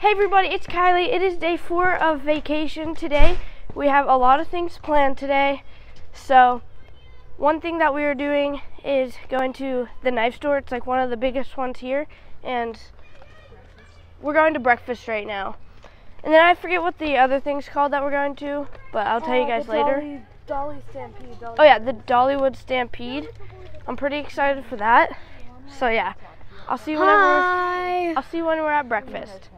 Hey everybody, it's Kylee. It is day four of vacation today. We have a lot of things planned today. So, one thing that we are doing is going to the knife store. It's like one of the biggest ones here. And we're going to breakfast right now. And then I forget what the other thing's called that we're going to, but I'll tell you Oh, guys later. Dolly, Dolly Stampede. Dolly Oh yeah, the Dollywood Stampede. I'm pretty excited for that. So yeah, I'll see you whenever. Hi. I'll see you when we're at breakfast.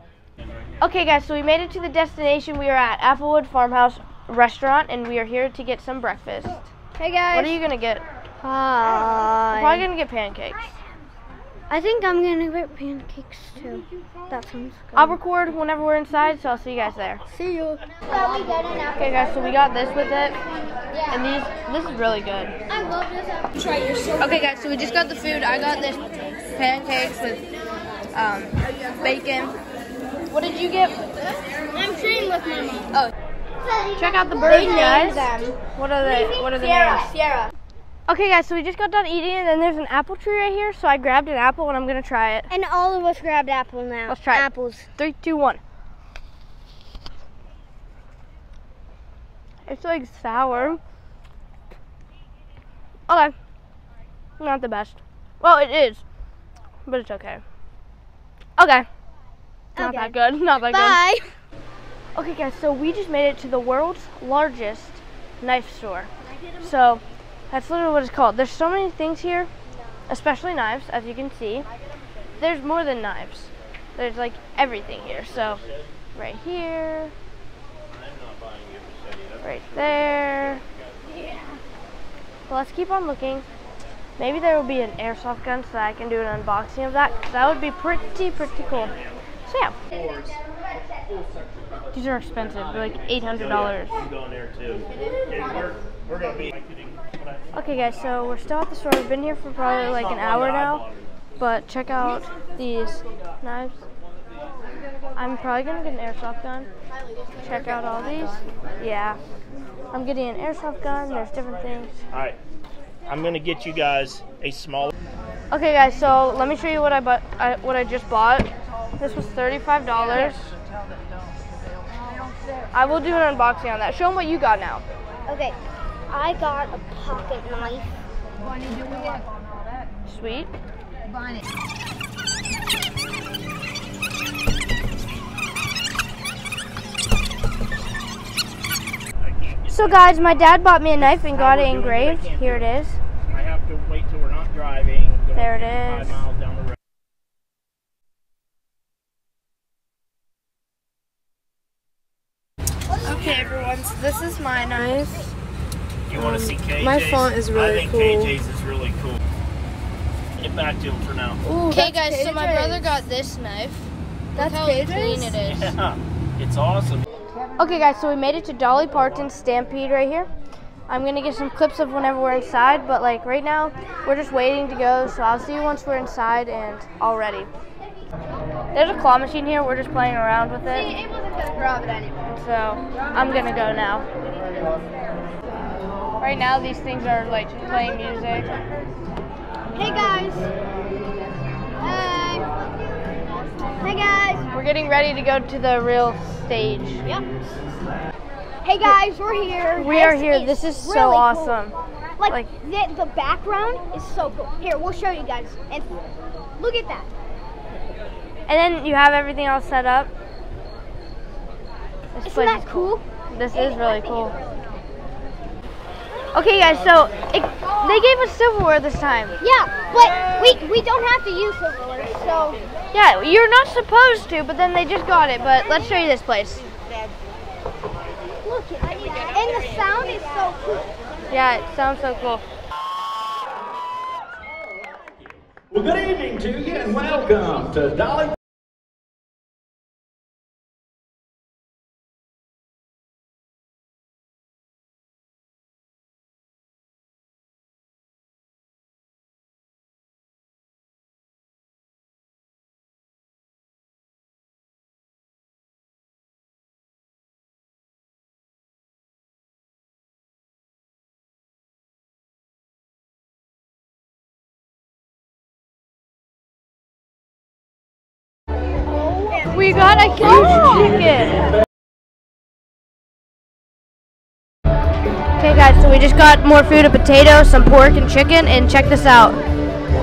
Okay, guys, so we made it to the destination. We are at Applewood Farmhouse Restaurant, and we are here to get some breakfast. Hey guys. What are you gonna get? Hi. I'm probably gonna get pancakes. I think I'm gonna get pancakes too. That sounds good. I'll record whenever we're inside, so I'll see you guys there. see you. Okay, guys, so we got this with it, and these. This is really good. I love this. Try your Okay, guys, so we just got the food. I got this pancakes with um, bacon. What did you get? I'm staying with my mom. Oh, check out the birds, guys. What are the What are the names? Sierra. Okay, guys, so we just got done eating, and then there's an apple tree right here. So I grabbed an apple, and I'm gonna try it. And all of us grabbed apple now. Let's try it. apples. Three, two, one. It's like sour. Okay. Not the best. Well, it is, but it's okay. Okay. Not Okay. that good. Not that Bye. good. Okay, guys, so we just made it to the world's largest knife store. So that's literally what it's called. There's so many things here, especially knives, as you can see. There's more than knives. There's like everything here. So right here, right there. Well, let's keep on looking. Maybe there will be an airsoft gun so that I can do an unboxing of that. that would be pretty, pretty cool. So yeah. These are expensive. They're like eight hundred dollars. going there too. Yeah, we're, we're gonna be. Okay, guys. So we're still at the store. We've been here for probably like an hour now. But check out these knives. I'm probably gonna get an airsoft gun. Check out all these. Yeah. I'm getting an airsoft gun. There's different things. All right, I'm gonna get you guys a small. Okay, guys. So let me show you what I bought. I, what I just bought. This was thirty-five dollars. I will do an unboxing on that. Show them what you got now. Okay. I got a pocket knife. Sweet. I can't get So guys, my dad bought me a knife and got it How we're doing engraved. Here it is. I have to wait till we're not driving. There it Five is. Okay, everyone. So this is my knife. You want to um, see KJ's? my font is really cool. I think cool. KJ's is really cool. Get back to him for now. Okay, guys. So my brother got this knife. That's Look how KJ's? clean it is. Yeah, it's awesome. Okay, guys. So we made it to Dolly Parton's Stampede right here. I'm gonna get some clips of whenever we're inside, but like right now, we're just waiting to go. So I'll see you once we're inside and all ready. There's a claw machine here. We're just playing around with it. It wasn't gonna grab it anymore. So I'm gonna go now. Right now, these things are like playing music. Hey guys. Hey. Hey guys. We're getting ready to go to the real stage. Yep. Hey guys, we're here. We are here. This is so really cool. awesome. Like, Like- the, the background is so cool. Here, we'll show you guys. And look at that. And then you have everything all set up. This Isn't place that is cool? This is really cool. Okay, guys. So it, they gave us silverware this time. Yeah, but we we don't have to use silverware. So Yeah, you're not supposed to, but then they just got it. But let's show you this place. look, and the sound is so cool. Yeah, it sounds so cool. Well, good evening to you and welcome to Dolly We got a huge chicken. Okay guys, so we just got more food, a potato, some pork and chicken, and check this out.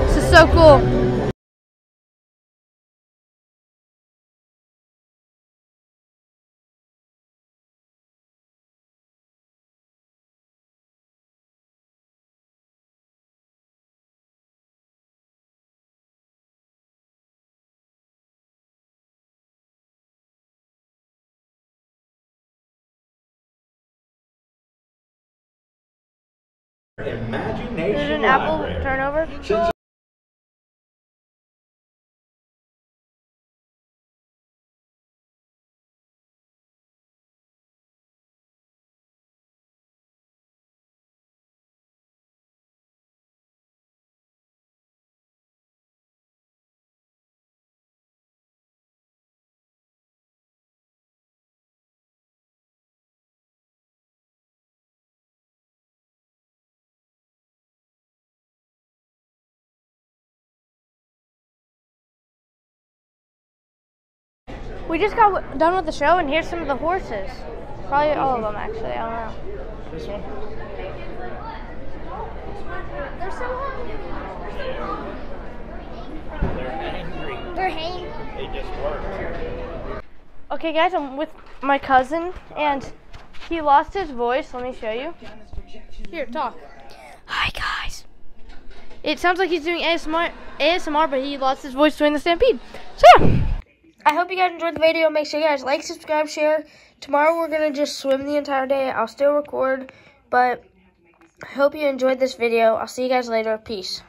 This is so cool. Imagination Is it an apple turnover? We just got w- done with the show, and here's some of the horses. Probably all of them, actually. I don't know. This one? They're so hungry. They're angry. They're hanging. They just worked. Okay, guys, I'm with my cousin, and he lost his voice. Let me show you. Here, talk. Hi, guys. It sounds like he's doing ASMR, ASMR, but he lost his voice during the stampede. So, yeah. I hope you guys enjoyed the video. Make sure you guys like, subscribe, share. Tomorrow we're going to just swim the entire day. I'll still record, but I hope you enjoyed this video. I'll see you guys later. Peace.